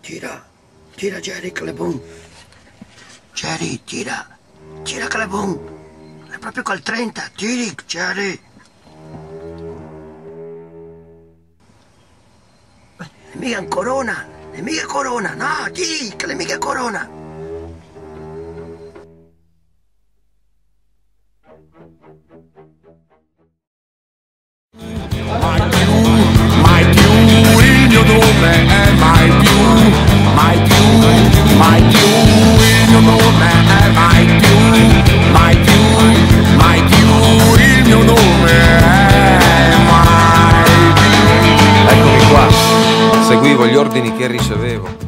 Tira, tira Jerry Clebon. Jerry, tira, tira Clebon. È proprio col 30, tiri Jerry. È mica corona, è mica corona, no, tiri, che è mica corona. Mai più, il mio nome è più, mai più, mai più, il mio nome è mai più. Eccomi qua, seguivo gli ordini che ricevevo.